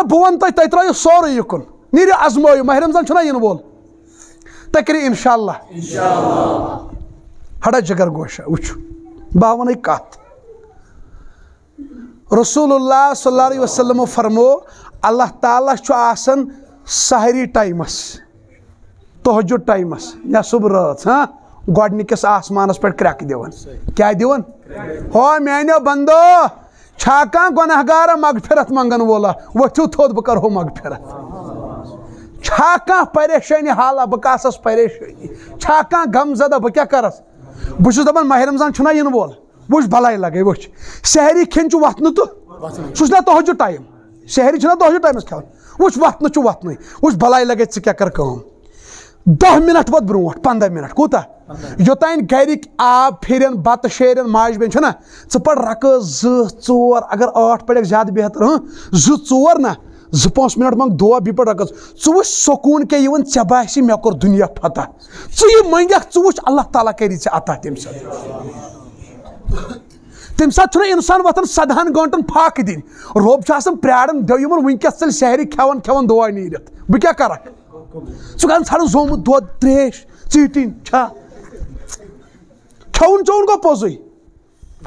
اللہ بہ ون تہ ترو سورے یکن نیرو ازمو ماہ رمضان چھنا ین وول تہ کری انشاء اللہ ہڑا جگر گوشا وچھ بہ ون کت رسول اللہ صلی اللہ علیہ وسلم فرمو، اللہ تعالیٰ چھُ آسان سحری ٹائمس تہجد ٹائمس یا صبح ہاں؟ گۄڈنِکِس آسمانس پٮ۪ٹھ کرٛٮ۪کہٕ دِوان کیٛاہ دِوان ہو، میانیو بندو! چھا کانٛہہ گۄناہ گارا مغفرت منگن وولا ؤتھِو تھوٚد بہٕ کرہو مغفرت۔ چھا کانٛہہ پریشٲنی حالا بہٕ کاسس پریشٲنی چھا کانٛہہ غم زدہ بہٕ کیٛاہ کرس۔ بہٕ چھُس دپان ماہ رمضان چھُنا یِنہٕ وول وٕچھ بلاے لگے وٕچھ سحری کھٮ۪ن چھُ وتھنہٕ تہٕ سُہ چھُنا تہجد ٹایم سحری چھُنا تہجد ٹایمس کھٮ۪وان وٕچھ وتھنہٕ چھُ وتھنٕے وٕچھ بلاے لگے ژٕ کیٛاہ کر کٲم دہ منٹ ووت برونٛٹھ پنٛداہ منٹ کوٗتاہ یوٚتانۍ گرِکۍ آب پھِرن بتہٕ شیرن ماجہِ بیٚنہِ چھُنہ ژٕ پر رکٲژ زٕ ژور اگر ٲٹھ پرکھ زیادٕ بہتر ہاں؟ زٕ ژور نہ زٕ پانٛژھ منٹ منٛگ دعا بیٚیہِ پٲٹھۍ رکٲژ ژٕ وٕچھ سکوٗن کیٛاہ یِوان ژےٚ باسی مےٚ کوٚر دُنیا فتح۔ ژٕ یہِ منگکھ ژٕ وٕچھ اللہ تعالیٰ کری ژےٚ عطا تمہِ ساتہٕ۔ تمہِ ساتہٕ چھُنہ اِنسان وۄتھان سدہن گٲنٛٹن پھاکہٕ دِنۍ۔ رۄب چھُ آسان پیاران دٔو یِمن وٕنکیٚس ژٔلۍ سحری کھٮ۪وان کھٮ۪وان دعا نیٖرِتھ۔ بہٕ کیٛاہ کرکھ ژٕ گژھان ژھانڈان زومُت دۄد تریش ژیٖٹِنۍ چھا کھٮ۪وُن چوٚوُن گوٚو پوٚزُے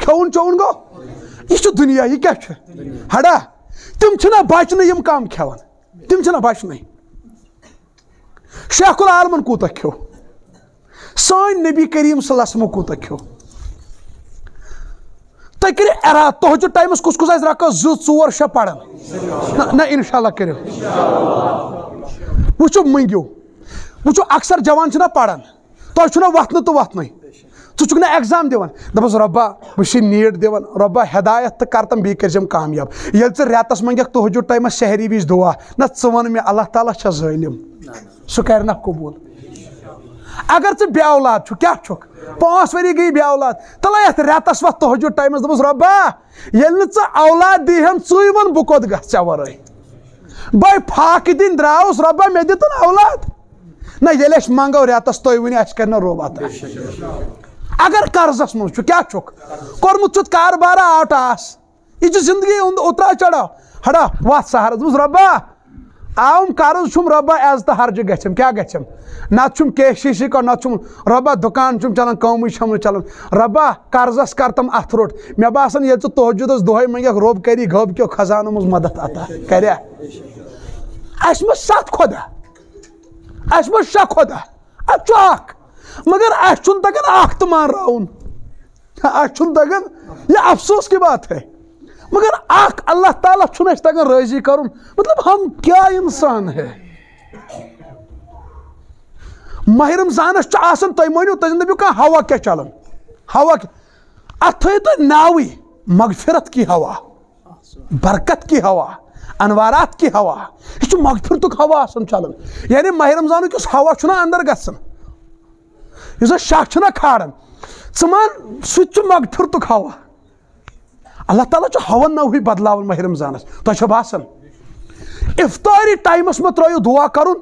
کھٮ۪وُن چوٚوُن گوٚو یہِ چھُ دُنیا یہِ کیٛاہ چھُ ہڑا تِم چھِنہ بچنہٕ یِم کم کھٮ۪وان تِم چھِنہ بچنٕے شیخ العالمن کوٗتاہ کھیوٚو سٲنۍ نبی کریم صلی اللہ کوٗتاہ کھیوٚو تُہۍ کٔرِو اراد تُہجد ٹایمس کُس کُس آسہِ رکٲژ زٕ ژور شےٚ پران نہ انشاء اللہ کٔرِو وٕچھو مٔنگِو وٕچھو اکثر جوان چھِنہ پران تۄہہِ چھُنہ وۄتھنہٕ تہٕ وۄتھنٕے۔ ژٕ چھُکھ نہ ایٚگزام دِوان۔ دَپَس رۄبا بہٕ چھُس نیٖٹ دِوان۔ رۄبا ہدایت تہٕ کر تم بیٚیہِ کٔرزٮ۪م کامیاب۔ ییٚلہِ ژٕ رٮ۪تس منٛگکھ تُہجد ٹایمس شہری وِزِ دُعا۔ نہ ژٕ وَن مےٚ، اللہ تعالیٰ چھا ظٲلِم۔ سُہ کرِ نہ قبوٗل۔ اگر ژٕ بے اولاد چھُکھ، کیٛاہ چھُکھ؟ پانٛژھ ؤری گٔیے بے اولاد۔ تَلے یَتھ رٮ۪تس وَتھ تُہجد ٹایمس دوٚپُس رۄبا ییٚلہِ نہٕ ژٕ اولاد دیٖہن ژٕے وَن بہٕ کوٚت گژھٕ ژےٚ ورٲے۔ بے فاقہٕ دِنۍ درٛاوُس رۄبا مےٚ دِتُن اولاد نہ ییٚلہِ أسۍ منٛگو رٮ۪تس تُہۍ ؤنِو اَسہِ کرِ نہ رۄب اگر قرضس منٛز چھُ کیٛاہ چھُکھ کوٚرمُت چھُتھ کاربارا آو ٹاس یہِ چھُ زندگی ہُنٛد اُترا چڑاو ہڑا وَتھ سہرس دوٚپُس رۄبا آوُم قرض چھُم رۄبا عزتہٕ ہرجہِ گژھٮ۪م کیٛاہ گژھٮ۪م نتہٕ چھُم کے سی سی نتہٕ چھُم رۄبا دُکان چھُم چلان کٲمٕے چھم نہٕ چلان رۄبا قرضس کر تم اتھ روٚٹ مےٚ باسان ییٚلہِ ژٕ تہجُدس دۄہے منٛگکھ رۄب کری گب کیو خزانو منٛز مدد عطا کریا اَسہِ منٛز سَتھ خۄدا اَسہِ منٛز شےٚ خۄدا اَتھ چھُ اکھ مگر اَسہِ چھُنہٕ تگان اکھ تہٕ مانراوُن اَسہِ چھُنہٕ تگان یہِ افسوس کی بات ہے. مگر اکھ اللہ تعالیٰ چھُنہٕ اَسہِ تگان رٲضی کرُن. مطلب ہم کیٛاہ اِنسان ہے ماہ رمضانس چھُ آسان تُہۍ مٲنِو تُہۍ دٔپِو کانٛہہ ہوا کیٛاہ چلان ہوا اتھ تھٲیِو تُہۍ ناوٕے مغفرت کی ہوا، برکت کی ہوا. انوارات کی ہوا. یہ چھُ مغفرتُک ہوا آسان چلان یعنی ماہ رمضانُک یُس ہوا چھُنہ اندر گژھان یُس شاہ چھُنہ کھاران ژٕ مان سُہ تہِ ہوا. اللہ تعالیٰ چھُ ہوا نوٕے بدلاوان ماہ رمضانس تۄہہِ چھو باسان افطاری ٹایمس منٛز ترٲیِو دعا کرُن.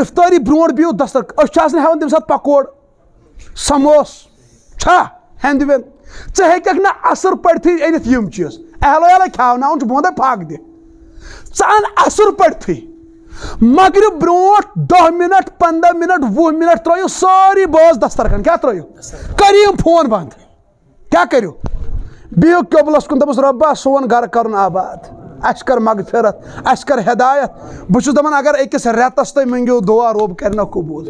افطاری برونٛٹھ بِہِو دستر. أسۍ چھِ آسان ہٮ۪وان تمہِ ساتہٕ پکوڑ. سموس. چھا. ہٮ۪نٛدٕ وٮ۪نٛد ژٕ ہیٚککھ نہٕ اَصٕر پٔرتھٕے أنِتھ یِم چیٖز. اہلو اہلے کھٮ۪وناوُن چھُ بہٕ وَنہٕ پھاکھ دِ ژٕ اَن اَصٕر پٔرتھٕے مغرب برونٛٹھ دہ مِنٹ پنٛداہ مِنٹ وُہ مِنٹ ترٲیِو سٲری بٲژ دسترخان۔ کیٛاہ ترٲیِو کٔرِو فون بنٛد۔ کیٛاہ کٔرِو بِہِو قبلس کُن دَپُس رۄبا سون گرٕ کرُن آباد۔ اَسہِ کر مغفرت اَسہِ کر ہدایت۔ بہٕ چھُس دَپان اگر أکِس رٮ۪تس تُہۍ مٔنگِو دُعا رۄب کرِ نہ قبوٗل۔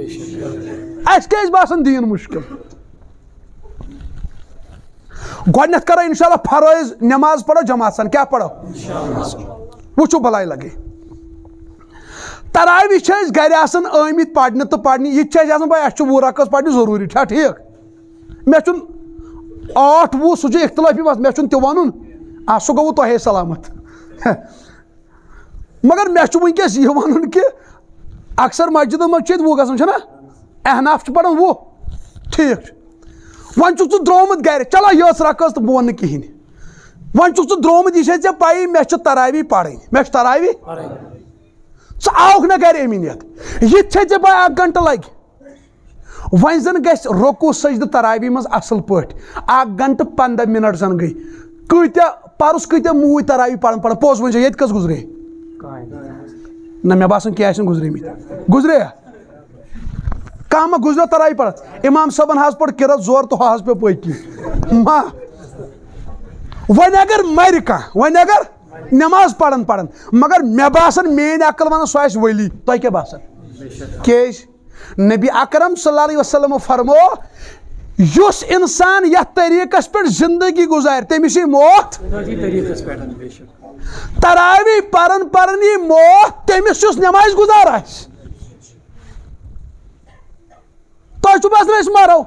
اَسہِ کیازِ باسان دیٖن مُشکِل؟ گۄڈنٮ۪تھ کرو انشاء اللہ فرٲیز نٮ۪ماز پرو جماعت سان کیٛاہ پرو وٕچھو بلاے لگے۔ تراوی چھِ أسۍ گرِ آسان آمٕتۍ پرنہِ تہٕ پرنہِ یہِ تہِ آسان بھاے اَسہِ چھُ وُہ رقس پرنہِ ضروٗری چھا، ٹھیٖک۔ مےٚ چھُنہٕ ٲٹھ وُہ سُہ چھُ اختلٲفی بس مےٚ چھُنہٕ تہِ وَنُن آ سُہ گوٚوُ تۄہے سلامت۔ مگر مےٚ چھُ وٕنکیٚس یہِ وَنُن کہِ اکثر مسجدن منٛز چھِ ییٚتہِ گژھان چھُنہ احناف چھُ پران وُہ، ٹھیٖک۔ چھُ وۄنۍ چھُکھ ژٕ درٛامُت گرِ چلو یٲژ رقس تہٕ بہٕ وَنہٕ نہٕ کِہینۍ وۄنۍ چھُکھ ژٕ درٛامُت یہِ چھے ژےٚ پَیی مےٚ چھِ تراوی پرٕنۍ مےٚ چھِ تراوی آوُکھ نہ گرِ امی نِتھ یہِ چھے ژےٚ پاے اکھ گنٹہٕ لگہِ وۄنۍ زن گژھِ رۄکوٗ سجدٕ تراوی منٛز اَصٕل پٲٹھۍ اکھ گنٹہٕ پنٛداہ مِنٹ زن گٔے کۭتیاہ پرُس کۭتیاہ موٗدۍ تراوی پران پران پوٚز ؤنۍ زِ ییٚتہِ کٔژ گُزرے نہ مےٚ باسان کینٛہہ آسن گُزریمٕتۍ گُزرے کانٛہہ ما گُزریو تراے پڑت امام صٲبن حظ پوٚر کِرت زور تہٕ ہُہ حظ پیٚو پٔتۍ ما وۄنۍ اگر مرِ کانٛہہ وۄنۍ اگر نٮ۪ماز پران پران مگر مےٚ باسان میٲنۍ عقل ونان سُہ آسہِ ؤلی تۄہہِ کیٛاہ باسان کیازِ؟ نبی اکرم صلی اللہ علیہ وسلم فرمو، یُس انسان یتھ طریقس پٮ۪ٹھ زندگی گزارِ، تٔمِس یی موت، تراوی پرن پرن یی موت، تٔمِس یُس نٮ۪مازِ گُزار آسہِ۔ تۄہہِ چھُو باسان أسۍ مرو؟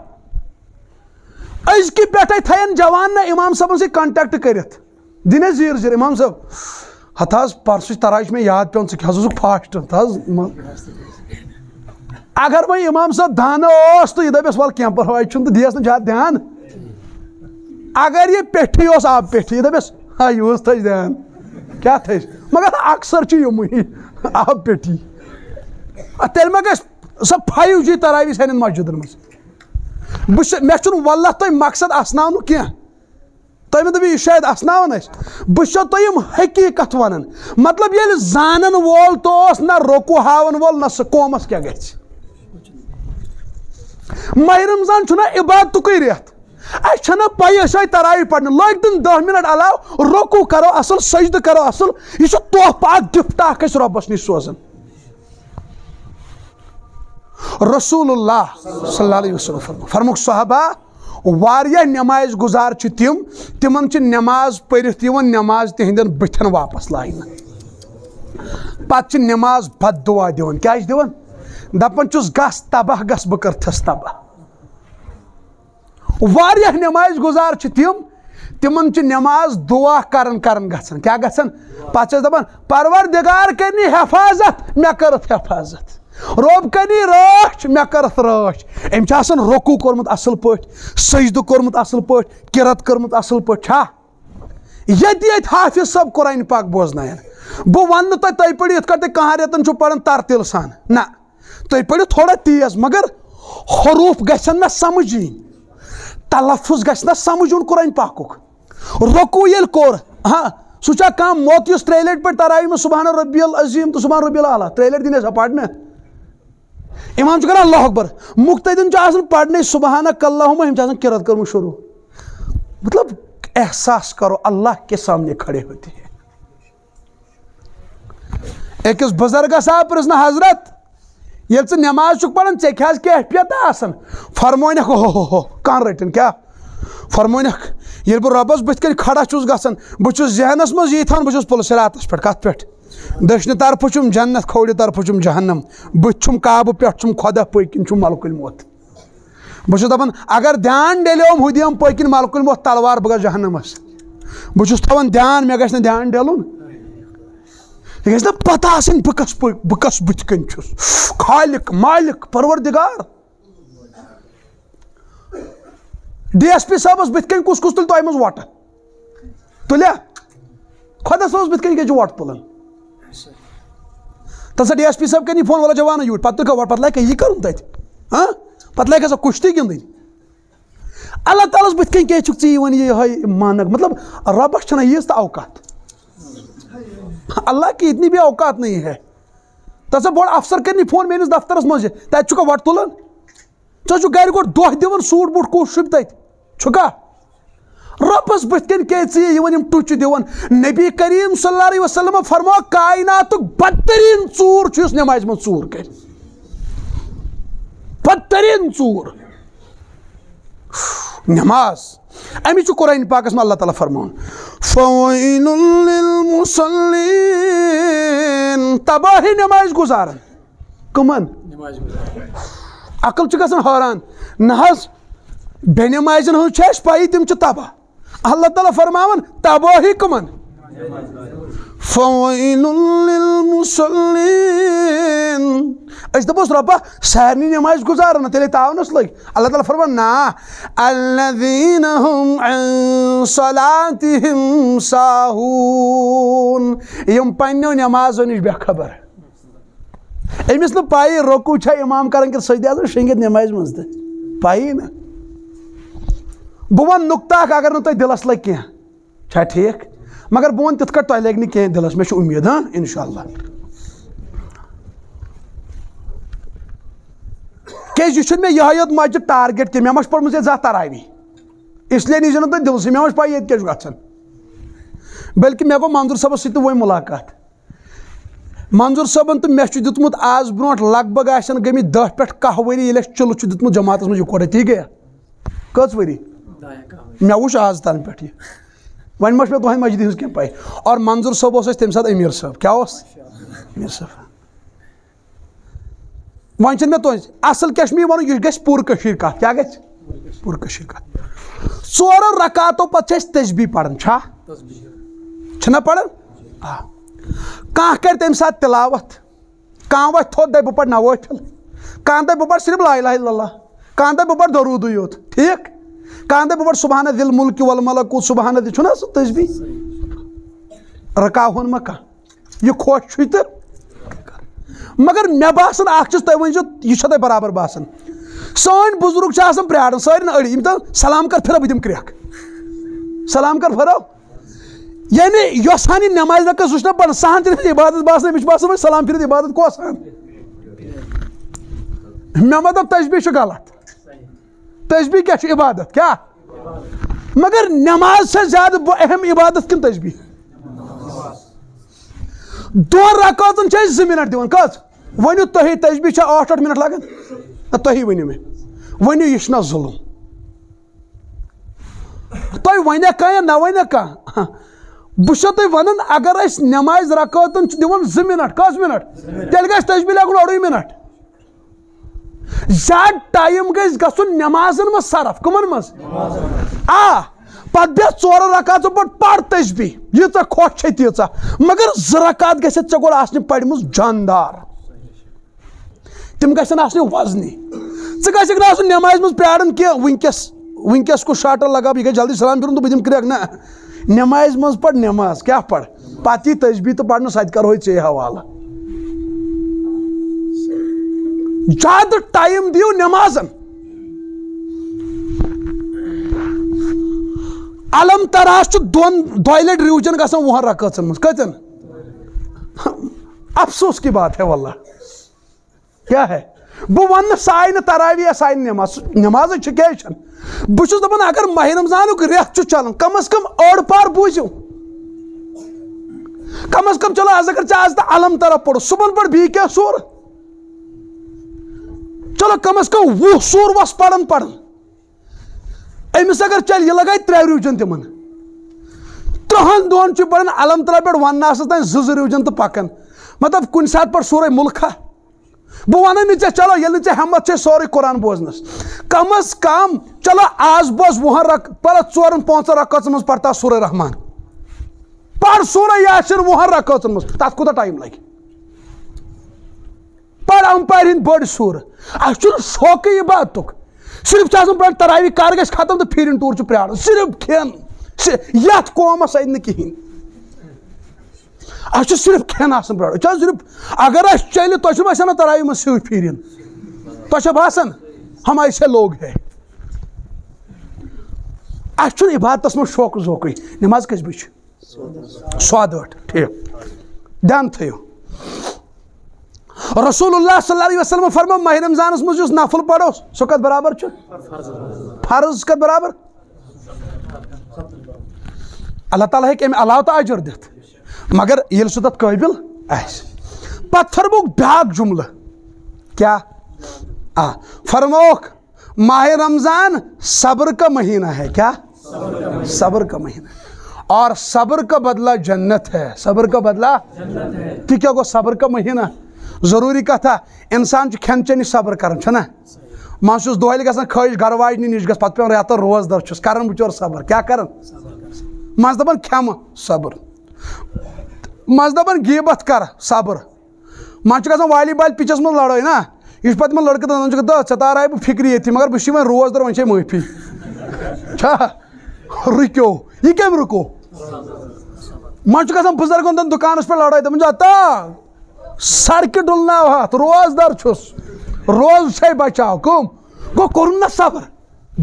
أزکہِ پٮ۪ٹھے تھاین جوان نہ امام صٲبن سۭتۍ کنٹیکٹ کٔرِتھ دِن اَسہِ زیٖر امام صٲب ہتھ حظ پرسٕچ تراوی چھِ مےٚ یاد پیٚوان ژٕ کیٛاہ فاسٹ اگر وۄنۍ امام صٲب دانہٕ اوس تہٕ یہِ دپٮ۪س ول کینٛہہ پرواے چھُنہٕ تہٕ دِیس نہٕ دھیان اگر یہِ پیٚٹھٕے اوس آب پیٚٹھۍ یہِ دپٮ۪س ہا یِہُس تھٔیزِ دھیان کیٛاہ تھٔیزِ مگر اکثر چھِ آب پیٚٹھی۔ تیٚلہِ ما گژھِ سۄ فایو جی تراوی سانٮ۪ن مسجدن منٛز بہٕ چھُس مےٚ چھُنہٕ واللہ تۄہہِ مقصد اسناونُک کینٛہہ۔ تۄہہِ مےٚ دٔپِو یہِ شاید اسناوان ٲسۍ۔ بہٕ چھُسو تۄہہِ یِم حقیٖقت مطلب ییٚلہِ زانن وول تو اوس نہ روکو ہاوان وول نہ سُہ قومس کیٛاہ گژھِ؟ ماہ رمضان چھُنہ عبادتُکُے رٮ۪تھ۔ اَسہِ چھنہ پَیی أسۍ آیہِ تراوی پرنہِ۔ لٲگۍ دہ منٹ علاوٕ روکو کرو اصل، سجدٕ کرو اصل۔ یہِ چھُ تحفہٕ اکھ گفٹ اکھ أسۍ رۄبس نِش سوزان۔ رسول اللہ صلی اللہ علیہ وسلم فرمُک صحبہ واریاہ نٮ۪مازِ گُزار چھِ تِم تِمن چھِ نٮ۪ماز پٔرِتھ یِوان نٮ۪ماز تِہنٛدٮ۪ن واپس لاینہٕ پتہٕ چھِ نٮ۪ماز بد دُعا دِوان کیٛاہ چھِ دِوان دپان چھُس گژھ تباہ گژھ بہٕ کٔرتھس تباہ واریاہ نٮ۪مازِ گُزار چھِ تِم تِمن چھِ نٮ۪ماز دُعا کران کران گژھان کیٛاہ گژھان پتہٕ چھِ دپان پروردِگار کرنہِ حفاظت مےٚ کٔرٕتھ حفاظت رۄب کَنی رٲچھ مےٚ کٔرٕتھ رٲچھ أمۍ چھِ آسان رۄکوٗ کوٚرمُت اَصٕل پٲٹھۍ سٔجدٕ کوٚرمُت اَصٕل پٲٹھۍ کِرت کٔرمٕژ اَصٕل پٲٹھۍ، چھا؟ ییٚتہِ ییٚتہِ حافِظ صٲب قۄرانہِ پاک بوزناین بہٕ وَنہٕ نہٕ تۄہہِ تُہۍ پٔرِو یِتھ کٲٹھۍ تُہۍ کانٛہہ رٮ۪تن چھُو پران ترتیٖل سان۔ نہ تُہۍ پٔرِو تھوڑا تیز، مگر حروٗف گژھن نہ سمجھ یِنۍ تلفظ گژھِ نہ سمجھ یُن قۄرانہِ پاکُک رۄکوٗ ییٚلہِ کوٚر۔ ہاں سُہ چھا کانٛہہ موت یُس ترٛیٚیہِ لٹہِ پٲٹھۍ تراوِ منٛز صبحن رۄبی العظیٖم تہٕ صبحن رۄبی العلیٰ ترٛیٚیہِ لٹہِ دِنۍ ٲسا پرنہٕ امام چھُ کران اللہ اکبر مُختدِن چھُ آسان پرنے سبحانہ کلہُمہ أمۍ چھِ آسان کِرت مطلب احساس کرو، اللہ کے سامنے کھڑے ہوتے ہیں۔ أکِس بُزرگس آو پرٛژھنہٕ حضرت ییٚلہِ ژٕ نٮ۪ماز چھُکھ پران ژےٚ کیٛاہ حظ کیفیت آسان فرمٲنکھ ہو ہو ہو کانٛہہ رٔٹِن کیٛاہ فرمٲنکھ ییٚلہِ بہٕ رۄبس بٕتھِ کَنۍ کھڑا چھُس گژھان بہٕ چھُس ذہنس منٛز یی تھاوان بہٕ چھُس پُلسِراتس پٮ۪ٹھ کتھ پٮ۪ٹھ دٔچھنہِ طرفہٕ چھُم جنت کھوورِ طرفہٕ چھُم جہنم بٕتھِ چھُم کعبہٕ پٮ۪ٹھ چھُم خۄدا پٔکۍ کِنۍ چھُم ملکُل موت دپان اگر دھیان ڈیلیوم ہُہ دِم پٔکۍ کِنۍ ملکُل تلوار بہٕ گژھٕ جہنمس بہٕ چھُس تھاوان دھیان مےٚ گژھِ نہٕ دھیان ڈلُن یہِ گژھِ پتہ آسٕنۍ بہٕ کس پٔکۍ بہٕ کس بٕتھِ کَنۍ چھُس خالق مالک پروردِگار ڈی ایس پی صٲبس بٕتھِ کَنۍ کُس کُس تُلہِ تۄہہِ منٛز وۄٹہٕ تُلیا خۄدا صٲبس بٕتھِ کَنۍ کیٛاہ چھِ وۄٹھ تُلان تَتھ ڈی ایس پی صٲب کَرِ فون وَلا جوانہ یوٗرۍ پَتہٕ تُل وۄٹھ پَتہٕ لَگہِ یہِ کَرُن تَتہِ ہاں پَتہٕ لَگہِ سا کُشتی گِنٛدٕنۍ اللہ تعالیٰ ہَس بٕتھِ کَنۍ کیٛازِ چھُکھ ژٕ یِوان یِہوے مانکھ مطلب رۄبَس چھَنہ ییٖژ تہٕ اوقات اللہ کی اتنی بھی اوقات نہیں ہے تَتھ بوٚڑ اَفسر کَرنی فون میٲنِس دفترس منٛز تَتہِ چھُکھا وۄٹھ تُلان ژٕ چھُکھ گرِ گۄڈٕ دۄہ دِوان سوٗٹ بوٗٹ کُس شوٗبہِ تَتہِ چھُکھا رۄبَس بٕتھِ کَنۍ کیازِ ژٕ یِوان یِم ٹُچہِ دِوان۔ نبی کریم صلی اللہ علیہ وسلم فرمو کایناتُک بدتریٖن ژوٗر چھُ یُس نٮ۪مازِ منٛز ژوٗر کرِ۔ بدتریٖن ژوٗر۔ نٮ۪ماز اَمِچ چھُ قۄرانہِ پاکَس منٛز اللہ تعالیٰ فرماوُن تباہی نٮ۪مازِ گُزاران کٕمن؟ عقل چھُ گژھان حٲران۔ نہ حظ بے نٮ۪مازٮ۪ن ہٕنٛز چھِ اَسہِ پایی تِم چھِ تباہ۔ اللہ تعالیٰ فرماوان تباہی کٕمن۔ أسۍ دَپوس رۄبا سارنٕے نٮ۪مازِ گُزاران تیٚلے تاونَس لٔگۍ اللہ تعالیٰ فرمان نا۔ ساہوٗن یِم پنٕنٮ۪و نٮ۪مازو نِش بے خبر۔ أمِس نہٕ پایی رۄکوٗ چھا اِمام کران کِنہٕ سٔدۍ آسان شٔنگِتھ نٮ۪مازِ منٛز تہِ پایی نہٕ بہ وَنہٕ نقطہ اکھ اگر نہٕ تۄہہِ دِلَس لَگہِ کینٛہہ، چھا ٹھیٖک؟ مگر بہٕ وَنہٕ تِتھ کٲٹھۍ تۄہہِ لَگہِ نہٕ کینٛہہ دِلَس، مےٚ چھِ اُمید ہاں؟ اِنشاء اللہ کیٛازِ یہِ چھُنہٕ مےٚ یِہوے یوت مَچہِ ٹارگیٹ کینٛہہ، مےٚ ما چھِ پٔرمٕژ ییٚتہِ زانٛہہ تراوی اسلیے نیٖزیو نہٕ تُہۍ دِلسٕے، مےٚ ما چھِ پَے ییٚتہِ کیٛاہ چھُ گژھان۔ بٔلکہِ مےٚ گوٚو منظوٗر صٲبَس سۭتۍ تہِ وۄنۍ مُلاقات۔ منظوٗر صٲبَن تہٕ مےٚ چھُ دیُتمُت آز برونٛٹھ لگ بگ آسن گٔمٕتۍ دہ پٮ۪ٹھ کاہ ؤری ییٚلہِ اَسہِ چِلہٕ چھُ دیُتمُت جماعتَس منٛز یِکوَٹَے تی گٔیا کٔژ ؤری؟ مےٚ وٕچھ آز تَنہٕ پٮ۪ٹھ یہِ وۄنۍ ما چھِ مےٚ تُہنٛدِ مسجدِ ہٕنٛز کینٛہہ پاے اور منظوٗر صٲب اوس اَسہِ تَمہِ ساتہٕ أمیٖر صٲب۔ کیٛاہ اوس؟ أمیٖر صٲب۔ وۄنۍ چھِنہٕ مےٚ تُہنٛز اَصٕل کیٛاہ چھُ مےٚ وَنُن، یہِ گژھِ پوٗرٕ کٔشیٖر کَتھ۔ کیٛاہ گژھِ؟ پوٗرٕ کٔشیٖر کَتھ۔ ژورو رکاتو پَتہٕ چھِ أسۍ تسبی پَران، چھا؟ چھِنہ پَران؟ آ۔ کانٛہہ کَرِ تَمہِ ساتہٕ تِلاوت۔ کانٛہہ وۄتھِ تھوٚد، دَپہِ بہٕ پَرٕ نوٲفِل کانٛہہ دَپہِ بہٕ پَرٕ صرف لا اِلہ الا اللہ۔ کانٛہہ دَپہِ بہٕ پَرٕ دروٗدٕے یوت۔ ٹھیٖک؟ کانٛہہ دَپہِ بہٕ پَرٕ صبحانہ دِل مُلکہِ ول ملکوٗت صبحانہ دِ چھُنہ سُہ تسبی رُکاوہون ما کانٛہہ یہِ مگر مےٚ باسان اکھ چیٖز تُہۍ ؤنۍزیو یہِ چھا تۄہہِ برابر باسان سٲنۍ بُزرٕگ چھِ آسان پیاران سٲری أڑۍ یِم دَپان سلام کر پھِرو بہٕ دِمہٕ کرٛٮ۪کھ سلام کر پھِرو۔ یعنی یۄس ہن یہِ نٮ۪مازِ رکٲژ سُہ چھُنہ پَران سۄ ہن عبادت باسان أمِس چھُ باسان وۄنۍ سلام پھِرِتھ عبادت کۄس ہن مےٚ ما دوٚپ چھُ غلط تسبیٖح کیٛاہ چھُ عبادت کیٛاہ مگر نٮ۪ماز چھےٚ زیادٕ اہم عبادت کِنہٕ تسبیٖح دۄن رکاتن چھِ أسۍ زٕ مِنٹ دِوان، کٔژ؟ ؤنِو تُہی تسبیٖح چھا ٲٹھ ٲٹھ مِنٹ لگان نہ تُہی ؤنِو مےٚ۔ ؤنِو یہِ چھُنہ ظُلُم۔ تۄہہِ یا نہ وَنیا کانٛہہ بہٕ چھُسو تۄہہِ وَنان، اگر أسۍ نٮ۪مازِ رکاتن چھِ دِوان زٕ مِنٹ، کٔژ مِنٹ؟ تیٚلہِ گژھِ تسبیٖح لگُن اوٚڑُے مِنٹ۔ زیادٕ ٹایم گژھِ گژھُن نٮ۪مازن منٛز صرف، کٕمن منٛز؟ آ، پتہٕ بیٚہہ ژورو رکاتو پٮ۪ٹھ پَر تسبیٖح ییٖژاہ خۄش چھے تیٖژاہ مگر زٕ رکات گژھِ ژےٚ گۄڈٕ آسنہِ پرِمٕژ جاندار۔ تِم گژھن آسنہِ وزنی۔ ژٕ گژھکھ نہٕ آسُن نٮ۪مازِ منٛز پیاران کینٛہہ، وٕنکیٚس وٕنکیٚس کُس شاٹر لگاو، یہِ گژھِ جلدی سلام پھِرُن تہٕ بہٕ دِمہٕ کرٛٮ۪کھ نہ۔ نٮ۪مازِ منٛز پَر نٮ۪ماز کیٛاہ پَر پَتہٕ یی تسبیٖح تہٕ پَرنہٕ سۄ تہِ کَرہوے حوالہٕ۔ زیادٕ ٹایم دِیِو نٮ۪مازن علم تراش چھُ دۄن دۄیہِ لٹہِ رِوجن گژھان وُہن رکٲژن منٛز افسوس کی بات ہے واللہ۔ کیاہ ہے؟ بہٕ وَنہٕ نہٕ سۄ آیہِ تراوی یا سۄ نٮ۪ماز نٮ۪مازٕے چھِ بہٕ چھُس دَپان اگر ماہِ رمضانُک رٮ۪تھ چھُ چلان کم از کم أڑ پار بوٗزِو کم از کم چلو آز اگر ژےٚ آز تہٕ علم ترا پوٚرُتھ صبحن پَر بیٚیہِ کیٚنٛہہ سوٗر۔ چلو کم از کم وُہ سوٗر وس پران پران أمِس اگر چلہِ یہِ لگایہِ ترٛےٚ رِوجن تِمن۔ تٕرٛہن دۄہن چھُ پران علم ترا پٮ۪ٹھ وننہٕ آسس تانۍ زٕ زٕ پکان مطلب کُنہِ ساتہٕ پٮ۪ٹھ سورُے مُلکھا بہٕ وَنَے نہٕ چلو ییٚلہِ نہٕ ژےٚ ہٮ۪مت چھے سورُے قۄران بوزنس۔ کم از کم چلو آز بوز وُہن رق پَر ژورن پانٛژن رقٲژن منٛز پرتا سورے رحمان۔ پر سورے یاسِن وُہن رقٲژن منٛز تَتھ کوٗتاہ ٹایم لگہِ پر امپیر ہٕنٛدۍ بٔڑۍ سوٗرٕ۔ اَسہِ چھُنہٕ شوقٕے صرف چھِ آسان تراوی کر گژھِ ختم تہٕ پھیٖرِن ٹوٗر چھُ پیاران صرف کھٮ۪ن۔ یتھ قومس اَتہِ نہٕ کِہینۍ۔ صرف کھٮ۪ن آسان پرٛارُن صرف اگر اَسہِ چلہِ، تۄہہِ چھُو باسان نہ تراوی منٛز سۭتۍ پھیٖرِن؟ تۄہہِ باسان؟ ہم ایسے لوگ ہے اَسہِ چھُنہٕ عبادتس منٛز شوقہٕ ذوقٕے۔ نٮ۪ماز کٔژِ بجہِ چھِ؟ سۄد دھیان رسول اللہ صلی اللہ علیہ وسلم فرمو ماہ رمضانس منٛز یُس نفل پرو سُہ کتھ برابر چھُ فرض کتھ برابر۔ اللہ تعالیٰ ہیٚکہِ اَمہِ علاوٕ تہٕ اجر دِتھ مگر ییٚلہِ سُہ تتھ قٲبِل آسہِ پتہٕ فرموکھ بیاکھ جملہٕ۔ کیاہ آ ماہ رمضان صبر کا مہینہ ہے۔ کیا؟ صبر کا مہینہ۔ اور صبر کا بدلہ جنت ہے۔ صبر کا بدلہ تہِ کیٛاہ گوٚو صبر کا مہینہ۔ ضروٗری کتھا انسان چھُ کھٮ۪ن چٮ۪ن صبر کران چھُنہ منٛزٕ چھُس دۄہلہِ گژھان خٲہِش گرٕ واجنہِ نِش گژھ پتہٕ پیٚوان رٮ۪تن روزدر چھُس۔ کران بِچور صبر کیٛاہ کران منٛزٕ دپان کھٮ۪مہٕ صبر۔ منٛزٕ دپان غیٖبت کر صبر۔ منٛزٕ چھُ گژھان والی بال پِچس منٛز لڑٲے نا؟ یہِ چھُ پتہٕ تِمن لڑکہٕ دپان چھُکھ دہ ژےٚ تارے بہٕ فِکرِ ییٚتھی مگر بہٕ چھُس وۄنۍ روزدر وۄنۍ چھے معٲفی چھا؟ رُکیو، یہِ کٔمۍ رُکو؟ منٛزٕ چھُ گژھان بُزرگن دۄن دُکانس پٮ۪ٹھ لڑٲے دپان چھُ اتا سڑکہِ ڈُلناو ہتھ روزدر چھُس روز چھے بچاو کٕم گوٚو کوٚرُن نہ صبر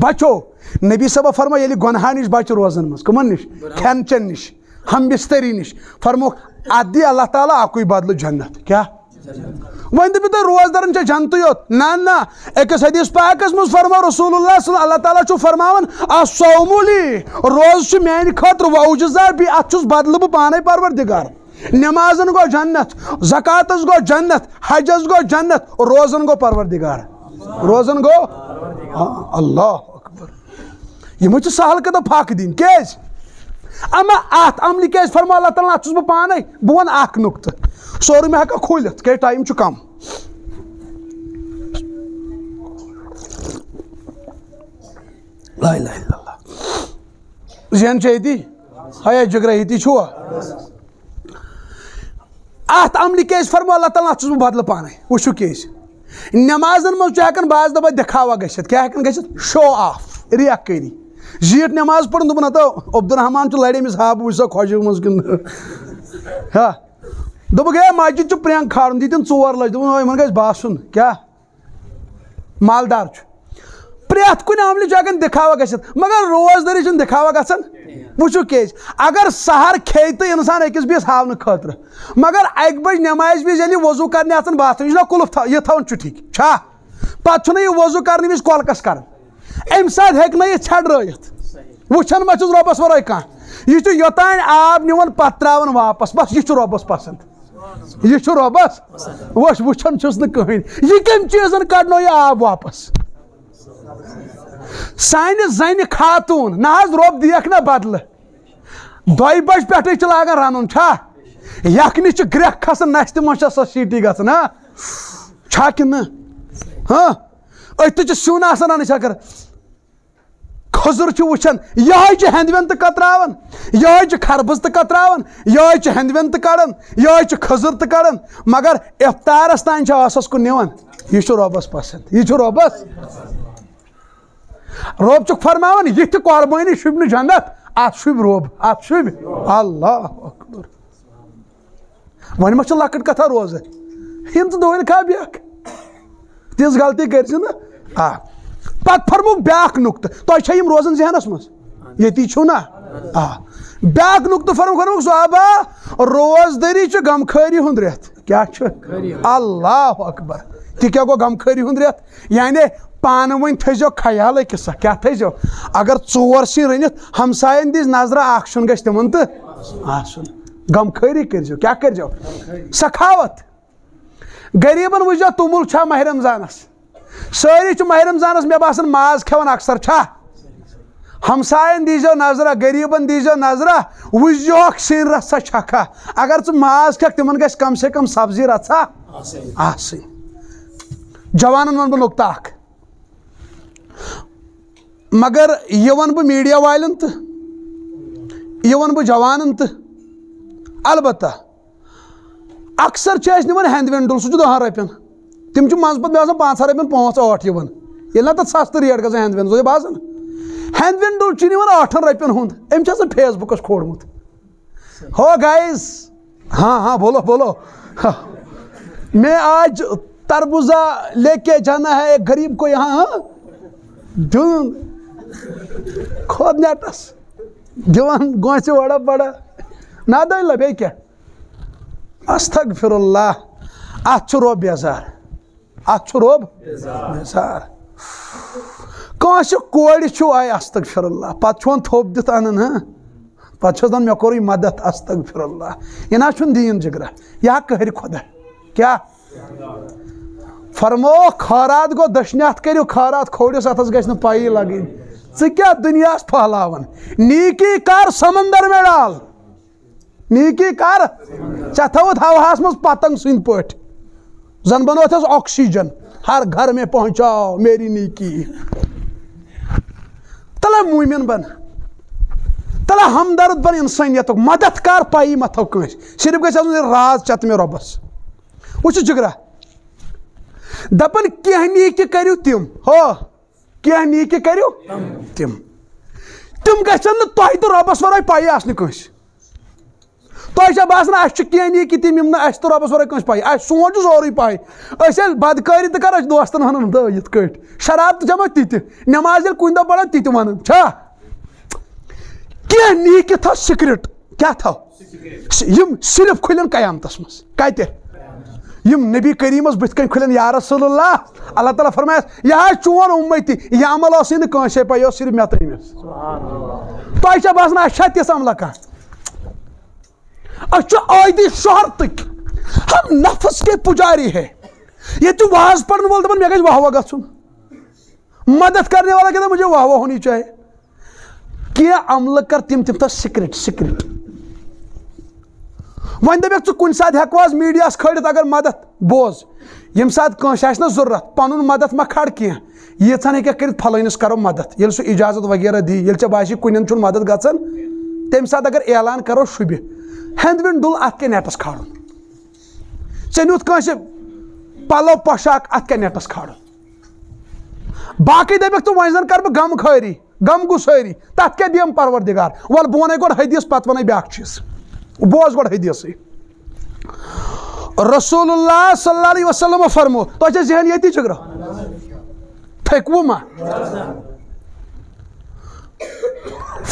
بچو نبی صٲبا فرما ییٚلہِ گۄنہا نِش بچہِ روزن منٛز کٕمن نِش کھٮ۪ن چٮ۪ن نِش ہم بستری نِش فرموکھ اتھ دی اللہ تعالیٰ اکُے بدلہٕ جنت کیاہ ون دپو تھی روزدارن جنت یوت نا نا أکس حدیث پاکس مز فرما رسول اللہ صلی اللہ تعالیٰ چھُ فرماوان اصومولی روز چھُ میانہِ خٲطرٕ ووجزار بیٚیہِ اتھ چھُس بدلہٕ بہٕ پانے پروردگار نمازن گو جنت زکاتس گو جنت حجس گو جنت، روزن گو پروردگار۔ روزن گو؟ ہاں، اللہ اکبر۔ یہ چھِ سہل کتھ پھاکھ دِنۍ کیازِ اما ات عملہِ کیازِ فرما اللہ تعالیٰ اتھ چھُس بہٕ پانے، بہٕ ونہٕ اکھ نُقطہٕ سورُے مےٚ ہٮ۪کا کھوٗلِتھ کیازِ ٹایم چھُ کم۔ لا الہ الا اللہ۔ زین چھِ ییٚتی ہیا جگرا ییٚتی ات عملہِ کیازِ فرمو اللہ تعالیٰ اتھ چھُس بہٕ بدلہٕ پانے وٕچھو کیازِ نمازن منٛز چھُ ہٮ۪کان بعض دفعہ دکھاوا گٔژھِتھ کیٛاہ ہٮ۪کان گٔژھِتھ شو آف ریاہ کٔری زیٖٹھ نٮ۪ماز پٔرن دوٚپُن ہتو عبدالرحمان چھُ لرِ أمِس ہا بہٕ وٕچھ سا خۄشک منٛز کِنہٕ ہا۔ دوٚپُکھ ہے مسجد چھُ پرٛینٛگ کھالُن دِتِن ژور لچھ دوٚپُن یِمن ہاں، گژھِ باسُن کیٛاہ مالدار چھُ پرٛٮ۪تھ کُنہِ عملہِ چھُ ہٮ۪کان دِکھاوا گٔژھِتھ مگر روزدٲری چھُنہٕ دِکھاوا گژھان وٕچھو کیازِ، اگر سہر کھیٚیہِ تہٕ اِنسان أکِس بیٚیِس ہاونہٕ خٲطرٕ، مگر اکہِ بجہِ نٮ۪مازِ وِزِ ییٚلہِ یہِ وضوٗ کرنہِ اژان باتھ روٗم، یہِ چھُنہ کُلُف تھاوان یہِ تھاوان چھُٹھِک چھا؟ پتہٕ چھُنہٕ یہِ وضوٗ کرنہٕ وِزِ کۄلکس کران۔ امہِ ساتہٕ ہیٚکہِ نہٕ یہِ ژھٮ۪ڈرٲیِتھ وٕچھان ما چھُس رۄبس ورٲے کانٛہہ۔ یہِ چھُ یوٚتانۍ آب نِوان پتہٕ تراوان واپس، بس یہِ چھُ رۄبس پسنٛد۔ یہِ چھُ رۄبس۔ وٕچھ وٕچھان چھُس نہٕ کٕہٕنۍ۔ یہِ کٔمۍ چیٖزن کڑنو یہِ آب واپس؟ سانہِ زنہِ خاتوٗن، نہ حظ رۄب دِیکھ نہ بدلہٕ۔ دۄیہِ بجہِ پٮ۪ٹھٕے چھِ لاگان رنُن، چھا؟ یکھنہِ چھِ گرٛٮ۪کھ کھسان نستہِ منٛز چھےٚ سۄ سیٖٹی گژھان، ہا؟ چھا کِنہٕ؟ ہاں أتھۍ تہِ چھُ سیُن آسان رنٕنٕچ اگر کھٔزٕر چھُ وٕچھان، یِہوے چھِ ہٮ۪نٛدوٮ۪نٛد تہٕ کتراوان، یِہوے چھِ خربٕز تہٕ کتراوان، یِہوے چھِ ہٮ۪نٛدوٮ۪نٛد تہٕ کڑان، یِہوے چھِ کھٔزٕر تہٕ کڑان۔ مگر افتارس تانۍ چھِ ٲسس کُن نِوان۔ یہِ چھُ رۄبس پسنٛد، یہِ چھُ رۄبس رۄب چھُکھ فرماوان یہِ تہِ قۄربٲنی شوٗبہِ نہٕ جنت اتھ شوٗبہِ رۄب اتھ شوٗبہِ اللہ اکبر وۄنۍ ما چھِ لۄکٕٹ کتھا روزٕ یِم ژٕ دۄہلہِ کھا بیکھ تِژھ غلطی کٔرۍ زِ نہٕ آ پتہٕ فرموکھ بیاکھ نُقطہٕ یِم روزان ذہنس منٛز ییٚتی چھُو نا آ بیاکھ نُقطہٕ فرموکھ فرموکھ صحابہ روزدٲری چھُ غمخٲری ہُنٛد رٮ۪تھ کیاہ چھُ اللہ اکبر تہِ کیاہ گوٚو غمخٲری ہُنٛد رٮ۪تھ یعنی پانہٕ ؤنۍ تھٲیزیو خیال أکِس سا، کیاہ تھٲیزیو؟ اگر ژور سِنۍ رٔنِتھ ہمساین دِژ نظرا اکھ سیُن گژھِ تِمن تہٕ آسُن غمخٲری کٔرزیو، کیاہ کٔرزیو؟ سخاوت۔ غریٖبن وٕچھزیو توٚمُل چھا ماہ رمضانس۔ سٲری چھِ ماہ رمضانس مےٚ باسان ماز کھٮ۪وان اکثر چھا۔ ہمساین دیٖزیو نظرا غریٖبن دیٖزیو نظرا وٕچھزیوکھ سِنۍ رژھا چھکھا۔ اگر ژٕ ماز کھٮ۪کھ تِمن گژھِ کم سے کم سبزی رژھا۔ آسٕنۍ۔ جوانن ونہٕ بہٕ نُقطہٕ اکھ۔ مگر یہِ وَنہٕ بہٕ میٖڈیا والٮ۪ن تہٕ یہِ وَنہٕ بہٕ جوانن تہٕ، البتہ اکثر چھِ أسۍ نِوان ہٮ۪نٛد وٮ۪نٛڈُل دہن رۄپین۔ تِم چھِ منٛزٕ پتہٕ مےٚ باسان پانٛژن رۄپین، پانٛژھ ٲٹھ یِوان۔ ییٚلہِ نہ تَتھ سستہٕ ریٹ گژھان ہٮ۪نٛد وٮ۪نٛڈ تۄہہِ باسان۔ ہٮ۪نٛد وٮ۪نٛڈُل چھُ نِوان ٲٹھن رۄپین ہُنٛد، أمۍ چھِ آسان فیس بُکس کھولمُت ہو گایز ہاں ہاں بولو بولو۔ ہاں۔ میں آج تربوزا لے کے جانا ہے، ایک غریب کو یہاں ہاں۔ دیُن کھود نیٹس دِوان گونٛسہِ وڑا پڑا۔ نادٲنۍ بیٚیہِ کیٛاہ استغفر اللہ اتھ چھُ رۄب بیزار۔ اتھ چھُ رۄب بیزار۔ کٲنٛسہِ کورِ چھُ آے استغفر اللہ۔ پتہٕ چھُ وۄنۍ تھوٚپ دِتھ انان ہاں؟ پتہٕ چھُس دپان مےٚ کوٚرُے مدد، استغفر اللہ۔ یہِ نہ حظ چھُنہٕ دیٖن جگرا یہِ ہا کٔہرِ خۄدا کیٛاہ فرمو خٲرات گوٚو دٔچھنہِ اَتھ کٔرِو خٲرات کھوڑِس اَتھس گژھِ نہٕ پایی لگٕنۍ ژٕ کیٛاہ دُنیاہس پھہلاوان نیٖکی کر سمندر مےٚ ڈال۔ نیٖکی کر ژےٚ تھوٚوُتھ ہواہس منٛز پتنٛگ سٕنٛدۍ پٲٹھۍ زن بنوتھس آکسیجن۔ ہر گھر میں پہنچاو میری نیٖکی۔ تلے موٗمِن بن۔ تلے ہمدرد بن انسٲنیتُک مدد کر پایی مہ تھو کٲنٛسہِ صرف گژھِ آسُن راز چت مےٚ رۄبس وٕچھو جگرا دپان کینٛہہ نیٖکہِ کٔرِو تِم۔ ہو کینٛہہ نیٖکہِ کٔرِو تِم۔ تِم گژھن نہٕ تۄہہِ تہٕ رۄبس ورٲے پایی آسنہِ کٲنٛسہِ۔ تۄہہِ چھا باسان اَسہِ چھِ کینٛہہ نیٖکہِ تِم یِم نہٕ اَسہِ تہٕ رۄبس ورٲے کٲنٛسہِ اَسہِ سون چھُ سورُے پاے أسۍ ییٚلہِ بدکٲری تہِ أسۍ دوستن ونان دہ یِتھ کٲٹھۍ شراب تہِ چٮ۪مو تہِ تہِ نٮ۪ماز ییٚلہِ کُنہِ دۄہ پرو ونان چھا؟ کینٛہہ نیٖکہِ تھاو سِکرِٹ کیٛاہ تھاو؟ یِم صرف کھُلٮ۪ن قیامتس منٛز۔ کتہِ؟ یم نبی کریمس بت کن کھلن یا رسول اللہ اللہ تعالیٰ فرمایس یہ حظ چون امتی یہ عمل اس کٲنسے پہ یہ صرف مے ترٛٲمٕژ تۄہہِ چھا باسان اَسہِ چھا تِژھ عملہ أسۍ چھِ عٲیدی شہرتٕکۍ ہم نفس کے پجاری ہے یہ تو واز پڑھنے وول دپان مےٚ گژھِ واہ واہ گژھُن مدد کرنے والا کہتا مجھے واہ واہ ہونی چاہیے۔ کینٛہہ عملہٕ کر تِم تِم تھاو سِکرِٹ سِکرِٹ وۄنۍ دَپٮ۪کھ ژٕ کُنہِ ساتہٕ ہٮ۪کو حظ میٖڈیاہَس کھٲلِتھ اگر مدد؟ بوز، ییٚمہِ ساتہٕ کٲنٛسہِ آسہِ نہ ضوٚرَتھ پَنُن مدد ما کھڑ کینٛہہ۔ ییٖژہن ہیٚکٮ۪کھ کٔرِتھ فلٲنِس کَرو مدد۔ ییٚلہِ سُہ اِجازت وغیرہ دی، ییٚلہِ ژےٚ باسہِ کُنٮ۪ن چھُنہٕ مدد گژھان، تَمہِ ساتہٕ اگر اعلان کَرو شُبہِ ہٮ۪نٛد وِنٛد ڈُل اَتھ کیٛاہ نٮ۪ٹَس کھالُن۔ ژےٚ نیُتھ کٲنٛسہِ پَلو پۄشاک اَتھ کیٛاہ نٮ۪ٹَس کھالُن۔ باقٕے دَپٮ۪کھ ژٕ وۄنۍ زَن کَرٕ بہٕ غم خٲری، غم گُسٲری، تَتھ کیٛاہ دِم پَروَردِگار؟ وَلہٕ بہٕ وَنَے گۄڈٕ حدیٖث پَتہٕ وَنَے بیٛاکھ چیٖز۔ بوز گۄڈٕ حدیٖثٕے رسول اللہ صلی اللہ علیہ وسلم فرمو تۄہہِ چھا ذہن ییٚتی جگرا پھٔکوٕ ما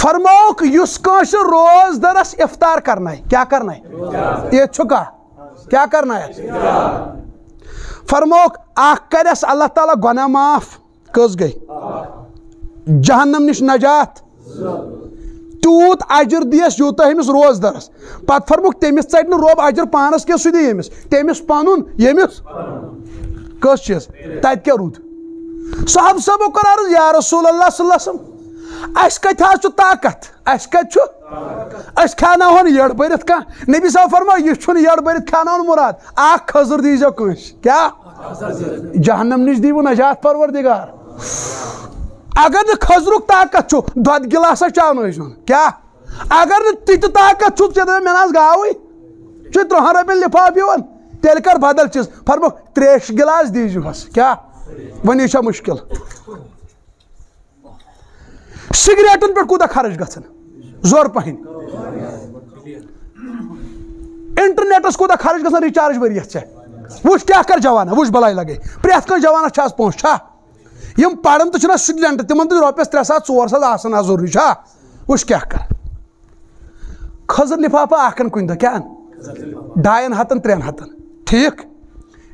فرموک یُس کٲنٛسہِ روز دَرس اِفطار کرنایہِ کیٛاہ کرنایہِ ییٚتہِ چھُ کانٛہہ کیٛاہ کرنایس فرموک اکھ کرٮ۪س اللہ تعالیٰ گۄناہ معاف کٔژ گٔے جہنم نِش نجات تیوٗت اجر دِیس یوٗتاہ أمِس روزدرس پتہٕ فرموکھ تٔمِس ژَٹہِ نہٕ رۄب اجر پانس کینٛہہ سُہ دی أمِس تٔمِس پنُن ییٚمِس کٔژ چیٖز؟ تتہِ کیٛاہ روٗد؟ صاحب صٲبو کوٚر عرض یا رسول اللہ صلی اللہ علیہ وسلم. اَسہِ کتہِ حظ چھُ طاقت اَسہِ کتہِ چھُ أسۍ کھیٛاناوہون یٔڈ بٔرِتھ کانٛہہ نبی صٲب فرمو یہِ چھُنہٕ یٔڈ بٔرِتھ کھیٛاناوُن مُراد. اکھ کھٔزٕر دیٖزیو کٲنٛسہِ کیٛاہ جہنم نِش دیٖوٕ نجات پروردِگار. اگر نہٕ کھٔزرُک طاقت چھُ دۄدٕ گِلاسا چاونٲیزون کیٛاہ اگر نہٕ تہِ تہِ طاقت چھُ ژےٚ دپے مےٚ نہ حظ گاوٕے چھُ ترٛہن رۄپین لِفاف یِوان تیٚلہِ کر بدل چیٖز۔ فرمو تریشہِ گِلاس دیٖزِہوس کیٛاہ وۄنۍ چھا مُشکل۔ سِگریٹن پٮ۪ٹھ کوٗتاہ خرٕچ گژھان زورٕ پہن۔ انٹرنیٹس کوٗتاہ خرٕچ گژھان رِچارٕج ؤرِیس ژےٚ وٕچھ کیٛاہ کر جوانا؟ وٕچھ بلاے لگے۔ پرٛٮ۪تھ کٲنٛسہِ جوانس چھا آز پونٛسہٕ چھا؟ یِم پران تہِ چھِنہ سٹوڈنٹ تِمن تہِ رۄپیس ترٛےٚ ساس، ژور ساس آسان آز ضروٗری چھا؟ وٕچھ کیٛاہ کر؟ کھٔزٕر لِفافا اکھ کُنہِ دۄہ کیٛاہ اَن؟ ڈاین ہتن ترٛٮ۪ن ہتن۔ ٹھیٖک؟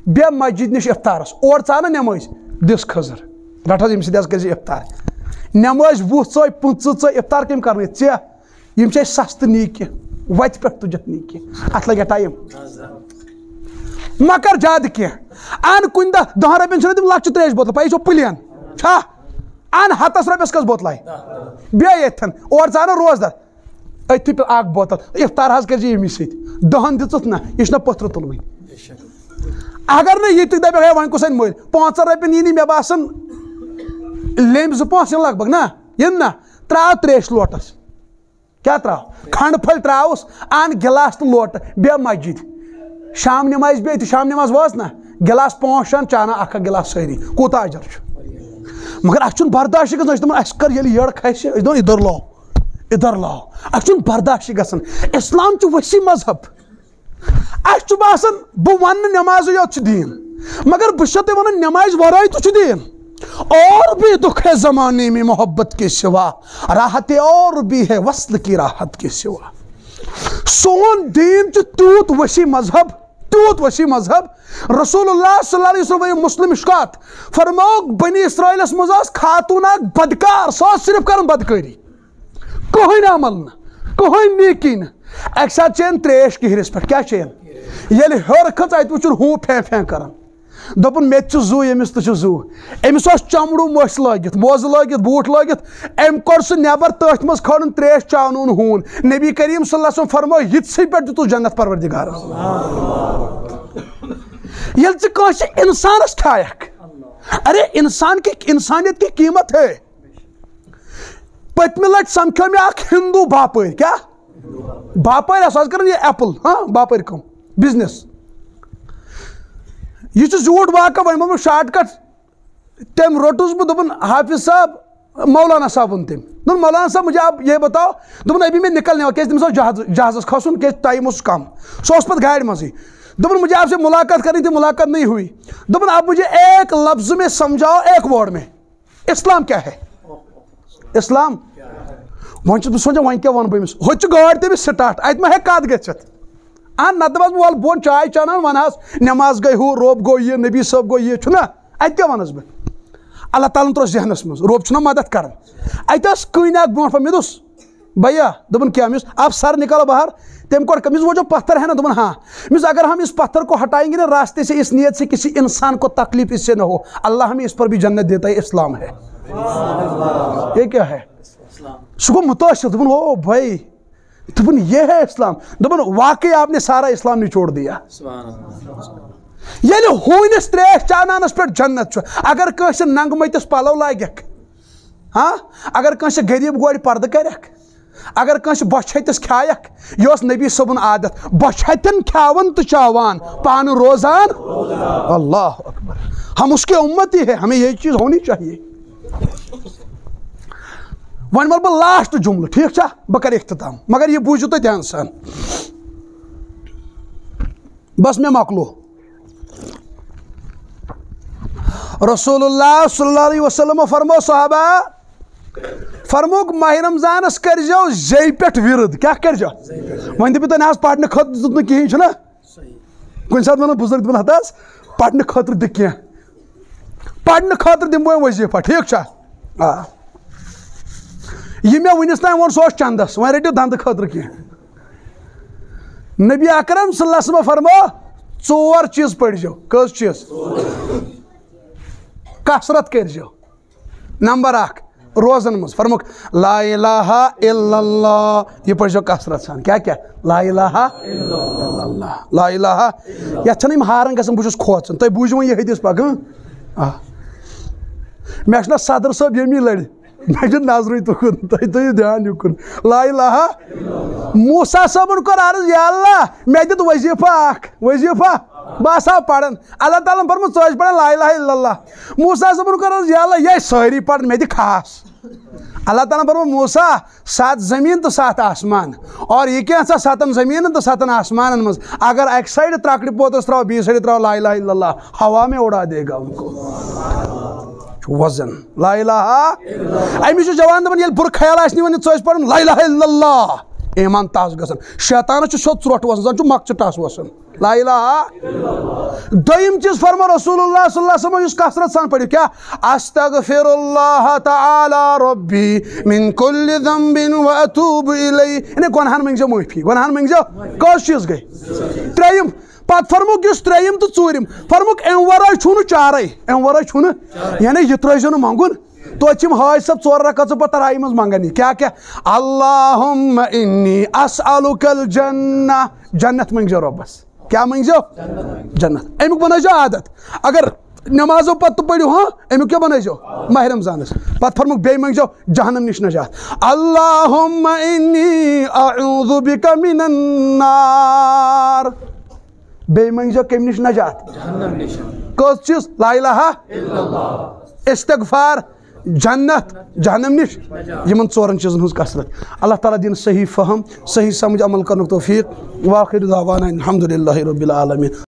بیٚیہِ مسجد نِش اِفتارس اور ژاو نا نٮ۪مٲزۍ دِس کھٔزٕر۔ رٹ حظ ییٚمہِ سۭتۍ حظ کٔرزِ اِفتار نٮ۪مٲزۍ وُہ ژٲے پٕنٛژٕ ژٲے اِفتار کٔمۍ کرنٲیِتھ ژےٚ یِم چھِ اَسہِ سستہٕ نیٖکہِ وتہِ پٮ۪ٹھ تُجِتھ نیٖکہِ اتھ ٹایم مہ کر زیادٕ کینٛہہ ان کُنہِ دۄہ دہن رۄپین چھِنہ تِم لۄکچہِ تریش بوتل پَیی چھو پٕلین۔ چھا؟ ان ہتس رۄپیس کٔژ بوتل آیہِ بیٚیہِ ییٚتھن اور ژاو نا روزدار أتھی پٮ۪ٹھ اکھ بوتل اِفتار حظ کٔرزِ ییٚمی سۭتۍ دہن دِژٕتھ نہ یہِ چھُنہ پٔتھرٕ تُلوٕنۍ اگر نہٕ یہِ تہِ دپکھ ہے وۄنۍ کُس اَنہِ مٔلۍ پانٛژن رۄپین یی نہٕ مےٚ باسان لیٚمبۍ زٕ پانٛژھ یِن لگ بگ نہ، یِن نہ تراو تریش لوٹس۔ کیٛاہ تراو کھنٛڈ پھٔلۍ تراوُس ان گِلاس تہٕ لوٹہٕ بیٚہہ مسجد شام نمازِ بیٚیہِ تہِ شام نماز وٲژ نہ۔ گِلاس پانٛژھ شےٚ چانہ اکھ اکھ گِلاس سٲری کوٗتاہ اجر چھُ مگر اَسہِ چھُنہٕ برداشی گژھان أسۍ دپان، اَسہِ کر ییٚلہِ یٔڑ کھسہِ، أسۍ دپان، اِدھر لاو اِدھر لاو اَسہِ چھُنہٕ برداشی گژھان اِسلام چھُ مذہب۔ اَسہِ چھُ باسان، بہٕ وَنہٕ نٮ۪مازٕے یوت چھُ دیٖن، مگر بہٕ چھُسو تۄہہِ وَنان نٮ۪مازِ ورٲے تہِ چھُ دیٖن۔ اور بھی دکھ ہے زمانے میں محبت کے سوا۔ راحت اور بھی ہے وصل کی راحت کے سوا۔ سون دین چھُ تیوٗت ؤسیع مذہب۔ تیوت وسیع مذہب رسول اللہ صلی اللہ علیہ وسلم مسلم اشکات فرموک بنی اسرائیلس منٛز ٲس خاتوٗن اکھ بدکار سو صرف کرن بدکاری۔ کٕہٕنۍ عمل نہٕ کٕہٕنۍ نیکی نہٕ۔ اکہِ ساتہٕ چین تریش کِہرِس پٮ۪ٹھ کیا چین؟ ییٚلہِ ہر کھت اَتہِ وچن ہوں پھین پھین کرن۔ دوٚپُن مےٚ زُو ییٚمِس تہِ چھُ زُو اوس چمڑوٗ مٔسۍ لٲگِتھ موزٕ لٲگِتھ بوٗٹھ لٲگِتھ أمۍ کوٚر سُہ نٮ۪بر تٔتھۍ منٛز کھٲلُن تریش چاونوُن ہوٗن نبی کریم صلی اللہ وسلم فرمو یِتھسٕے پٮ۪ٹھ دِتُس جنت پروردِگارس ییٚلہِ ژٕ کٲنٛسہِ اِنسانس کھایکھ ارے انسان کی انسانیت کی قیمت ہے پٔتمہِ لٹہِ سمکھیو مےٚ اکھ ہندوٗ باپٲرۍ کیٛاہ باپٲرۍ سُہ حظ کران یہِ ایپٕل ہاں باپٲرۍ کٲم بِزنس یہ زیوٗٹھ واقعہ وۄنۍ ووٚن شاٹ کٹ۔ تٔمۍ روٚٹُس بہٕ دوٚپُن حافظ صاحب، مولانا صاحب ووٚن تٔمۍ دوٚپُن مولانا صاحب، مجھے آپ یہ بتاؤ دوٚپُن ابھی میں نکلنے والا کیازِ تٔمِس اوس جہاز، جہازس کھسُن کیازِ ٹایم اوس کم سُہ اوس پتہٕ گاڑِ منٛزٕے دوٚپُن مجھے آپ سے ملاقات کرنی تھی، ملاقات نہیں ہوئی۔ دوٚپُن اب مجھے ایک لفظ میں سمجھاؤ، ایک وٲڈ میں۔ اسلام کیٛاہ ہے؟ اسلام؟ وۄنۍ چھُس بہٕ سونٛچان وۄنۍ کیٛاہ وَنہٕ بہٕ أمِس ہوٚتہِ چھِ گٲڑۍ تٔمِس سٹاٹ اَتہِ ما ہیٚکہِ کَتھ گٔژھِتھ اہن نتہٕ دپس بہٕ وَلہٕ بۄن چاے چانان وَن حظ نٮ۪ماز گٔے ہُہ روب گوٚو یہِ نبی صٲب گوٚو یہِ چھُنہ اَتہِ کیٛاہ وَنس بہٕ اللہ تعالیٰ ہن تروو ذہنس منٛز روب چھُنہ مدد کران اَتہِ ٲس کٔنۍ اکھ برونٛٹھ پہن مےٚ دوٚپُس بھیا دوٚپُن کیٛاہ مےٚ دوٚپُس آپ سر نکالو باہر۔ تٔمۍ کوٚر کٔمِس وہ جو پتھر ہے نا دوٚپُن ہاں۔ مےٚ اگر ہم اس پتھر کو ہٹائیں گے نا، راستے سے، اس نیت سے کسی انسان کو تکلیف اس سے نہ ہو۔ اللہ ہمیں اس پر بھی جنت دیتا ہے، اسلام ہے۔ یہ کیا ہے؟ سُہ گوٚو مُتٲثر دوٚپُن او بھائی۔ دوٚپُن یہ ہے اسلام۔ دوٚپُن واقعی آپ نے سارا اسلام نچوڑ دیا۔ ییٚلہِ ہوٗنِس ترٛیش چانانس پٮ۪ٹھ جنت چھُ اگر کٲنٛسہِ ننٛگہٕ مٔتِس پلو لاگٮ۪کھ ہاں؟ اگر کٲنٛسہِ غریٖب کورِ پردٕ کرٮ۪کھ اگر کٲنٛسہِ بۄچھِ ہتِس کھیایکھ یہِ اوس نبی صٲبُن عادت بۄچھِ ہتٮ۪ن کھیاوان تہٕ چاوان پانہٕ روزان۔ اللہ اکبر۔ ہم اس کے امتی ہے ہمیں یہ چیز ہونی چاہیے۔ وۄنۍ وَنہٕ بہٕ لاسٹ جملہٕ ٹھیٖک چھا بہٕ کَرٕ اختتام مگر یہِ بوٗزِو تُہۍ دھیان سان بس مےٚ مۄکلو رسول اللہ صلی اللہ علیہ وسلم فرمو صحابہ فرموک ماہ رمضانس کرزیو زی پٮ۪ٹھ ورد کیٛاہ کرزیو وۄنۍ دِپِو تۄہہِ نہ حظ پرنہٕ خٲطرٕ دیُت نہٕ کِہیٖنۍ چھُنہ کُنہِ ساتہٕ وَنو بُزرگ دِپن ہتہٕ حظ پرنہٕ خٲطرٕ دِ کینٛہہ پرنہٕ خٲطرٕ دِمہٕ بہٕ وظیٖفہ ٹھیٖک چھا آ یہِ مےٚ وٕنِس تانۍ ووٚن سُہ اوس چندس وۄنۍ رٔٹِو دنٛدٕ خٲطرٕ کینٛہہ نبی اکرم صلی اللہ وسلم فرمو ژور چیٖز پٔرزیو کٔژ چیٖز؟ کثرت کٔرزیو نمبر اکھ روزن منٛز فرموک لا الہ الا اللہ۔ یہِ پٔرزیو کثرت سان۔ کیٛاہ کیٛاہ لا الہ الا اللہ۔ لا الہ یتھ چھنہٕ یِم ہاران گژھان بہٕ چھُس کھوژان تُہۍ بوٗزِو وۄنۍ یہِ حدیث پکھ آ مےٚ چھُنہ صدر صٲب ییٚمی لڑِ مجھے چھُ تکن تھی تُہۍ دھیان یُکُن لا الہ موسا صبن کر عرض، یا اللہ مےٚ دت وظیفہ اخ وظیفہ بہ سا ہا پران اللہ تعالیٰ ہن فرموٗد پڑھان لا الہ الا اللہ۔ موسا صبن کر عرض، یا اللہ یہ ٲسۍ سٲری پران دِ خاص اللہ تعالیٰ ہن موسا سات زمین تو سات آسمان۔ اور یہ کیا ژٕ ستن زمین تو ستن آسمان مز۔ اگر اکہِ سایڈٕ ترٛکرِ پوتس تراو بی سایڈٕ تراو لا الہ الا اللہ، ہوا میں اڑا دے گا ان کو۔ وزن۔ لا الہ أمِس چھُ جوان دپان یل بُرٕ خیال آسہِ نِوان ژٕ ٲسۍ پران لا الہ الا اللہ۔ ایمان تاس گژھان شیطانس چھُ سیوٚد ژرٛوٚٹھ وسان زن چھُ مۄکچہِ ٹس وسان لا الہ. دوٚیِم چیٖز فرمو رسول اللہ صلی اللہ علیہ وسلم یُس کثرت سان پٔرِو کیٛاہ استغفر اللہ تعالی ربی من کل ذنب و اتوب الی یعنی گۄنہن منٛگزیو معٲفی گۄنہن منٛگزیو کٔژ چیٖز گٔے ترٛیٚیِم پتہٕ فرموک یُس ترٛیٚیِم تہٕ ژوٗرِم فرموک اَمہِ ورٲے چھُنہٕ چارے اَمہِ ورٲے چھُنہٕ یعنی یہِ ترٲیزیو نہٕ منٛگُن یِم حٲج صٲب ژور رکعت پتہٕ تراے منٛز منٛگان یہِ کیٛاہ کیٛاہ اللہُم انی اسألُکل جنہ جنت منٛگزیو رۄبس کیٛاہ منٛگزیو جنت۔ امیُک بنٲیزیو عادت۔ اگر نٮ۪مازو پتہٕ پٔرِو ہاں؟ امیُک کیٛاہ بنٲیزیو ماہ رمضانس پتہٕ فرموکھ بیٚیہِ منٛگزیو جہنم نِش نجات۔ اللہُم انی اعوذ بک من النار۔ بیٚیہِ منٛگزیو کمہِ نِش نجات؟ کٔژ چیٖز؟ لا الہ استغفار۔ جنت، جہنم نش۔ یمن ژورن چیزن ہز کثرت اللہ تعالیٰ دین صحیح فہم، صحیح سمجھ عمل کرنک توفیق۔ واخر دعوانا الحمدللہ رب العالمین۔